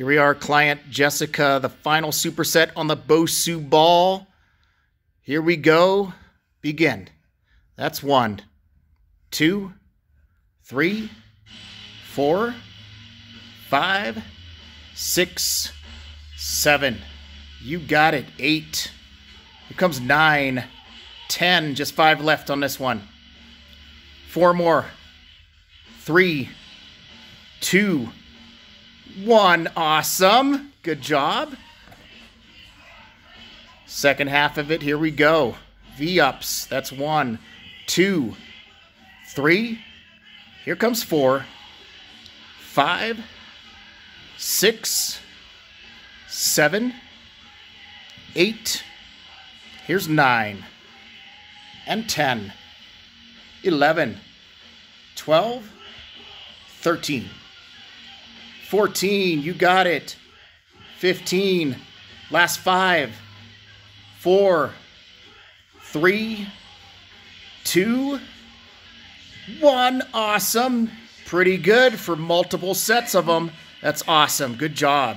Here we are, client Jessica, the final superset on the Bosu ball. Here we go. Begin. That's one, two, three, four, five, six, seven. You got it. Eight. Here comes nine, ten. Just five left on this one. Four more. Three, two, one. Awesome. Good job. Second half of it, here we go. V ups. That's one, two, three. Here comes four, five, six, seven, eight. Here's nine, and 10, 11, 12, 13. 14, you got it. 15, last five, four, three, two, one. Awesome. Pretty good for multiple sets of them. That's awesome. Good job.